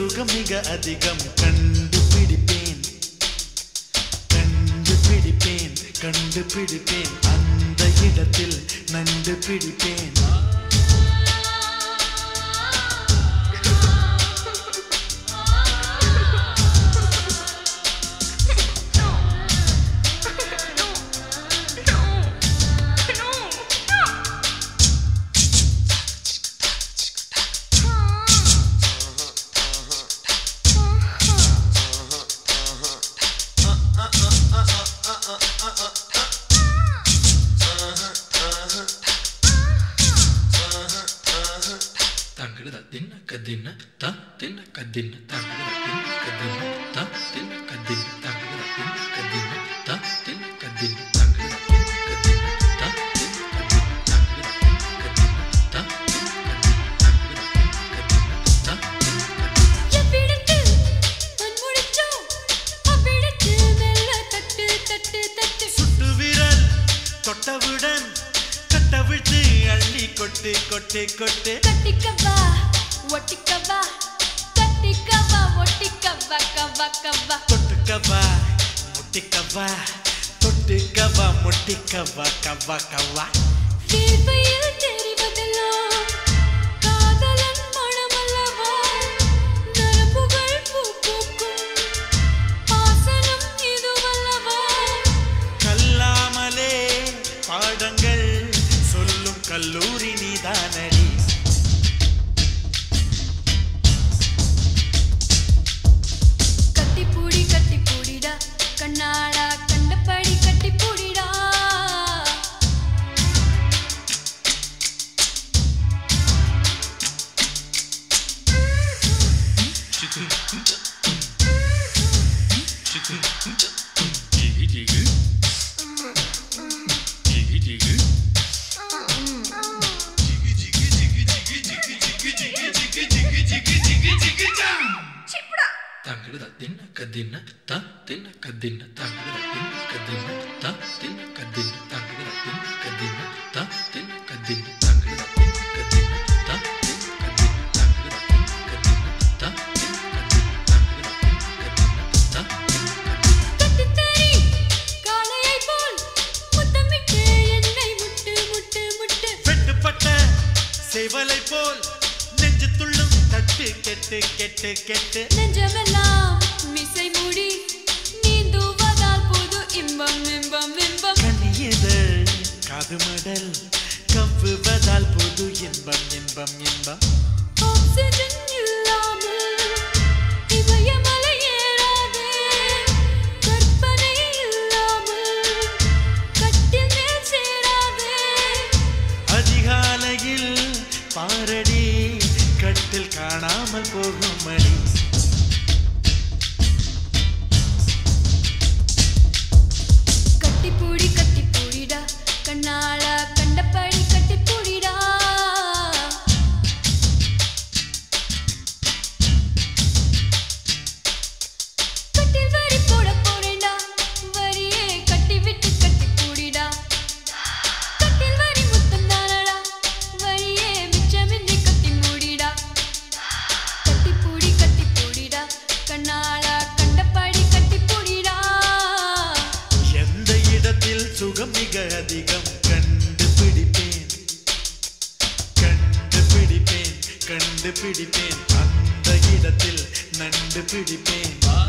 சுகம் மிக அதிகம் கண்டுபிடிப்பேன். கண்டுபிடிப்பேன் கண்டுபிடிப்பேன். அந்த இடத்தில் நண்டு பிடிப்பேன். தின்ன கதின்ன த தின்ன கதின்ன தங்கட தின்ன கதின்ன த தின்ன கதின்ன தங்கட தின்ன கதின்ன த தின்ன கதின்ன தங்கட தின்ன கதின்ன த தின்ன கதின்ன தங்கட தின்ன கதின்ன த தின்ன கதின்ன தங்கட தின்ன கதின்ன த தின்ன கதின்ன எவ்விடத்தில் பொன்முடிச்சோ, அவ்விடத்தில் மெல்ல தட்டு, தட்டு, தட்டு. சுட்டு விரல் தொட்டவுடன் கட்டவிழ்த்து அள்ளி கொட்டு கொட்டு கொட்டு கட்டிக்கவா, ஒட்டிக்கவா, கட்டிக்கவா, ஒட்டிக்கவா, கவா, கவா. தொட்டுக்கவா முட்டிக்கவா தொட்டுக்கவா முட்டிக்கவா கவா கவா? வேர்வையில் தெரிவதெல்லாம் తిన్న కదిన్న త తిన్న కదిన్న త சேவலை போல் நெஞ்சு துள்ளும் தட்டு கெட்டு கெட்டு கெட்டு. நெஞ்சமெல்லாம் மிசை மூடி நீந்துவதால் புது இன்பம் இன்பம் இன்பம். கண்ணியதழ் காது மடல் கவ்வுவதால் புது இன்பம் இன்பம் இன்பம். ஆக்சிஜன் oh இடத்தில் சுகம் மிக அதிகம் கண்டுபிடிப்பேன் கண்டுபிடிப்பேன் கண்டுபிடிப்பேன் அந்த இடத்தில் நண்டு பிடிப்பேன்